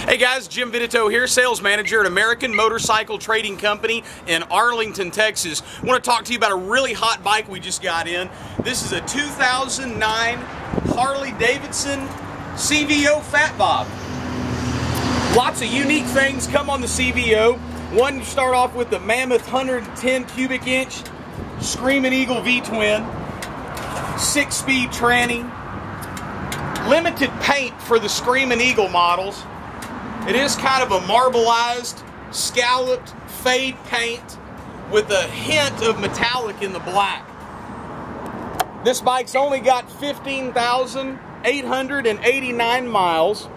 Hey guys, Jim Vidito here, sales manager at American Motorcycle Trading Company in Arlington, Texas. I want to talk to you about a really hot bike we just got in. This is a 2009 Harley Davidson CVO Fat Bob. Lots of unique things come on the CVO. One, you start off with the Mammoth 110 cubic inch Screaming Eagle V-twin, six-speed tranny, limited paint for the Screaming Eagle models. It is kind of a marbleized, scalloped fade paint with a hint of metallic in the black. This bike's only got 15,889 miles.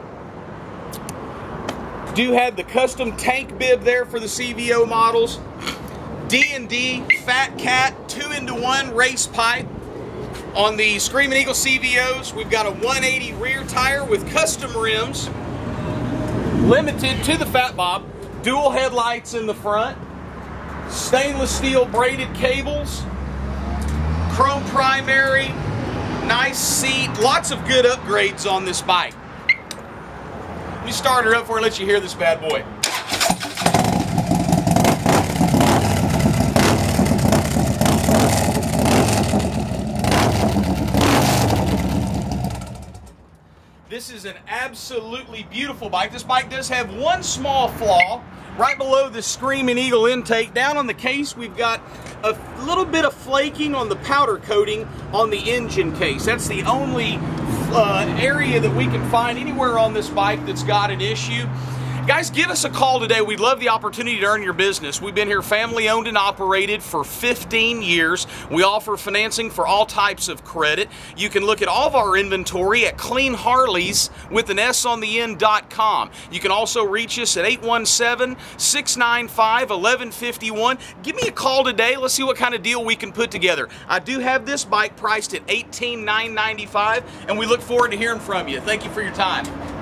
Do have the custom tank bib there for the CVO models. D&D Fat Cat 2-into-1 race pipe. On the Screaming Eagle CVOs, we've got a 180 rear tire with custom rims limited to the Fat Bob, dual headlights in the front, stainless steel braided cables, chrome primary, nice seat, lots of good upgrades on this bike. Let me start her up before I let you hear this bad boy. This is an absolutely beautiful bike. This bike does have one small flaw. Right below the Screaming Eagle intake, down on the case, we've got a little bit of flaking on the powder coating on the engine case. That's the only uh, area that we can find anywhere on this bike that's got an issue. Guys, give us a call today. We'd love the opportunity to earn your business. We've been here family owned and operated for 15 years. We offer financing for all types of credit. You can look at all of our inventory at Clean Harleys with an S on the end.com. You can also reach us at 817 695 1151. Give me a call today. Let's see what kind of deal we can put together. I do have this bike priced at 18,995, and we look forward to hearing from you. Thank you for your time.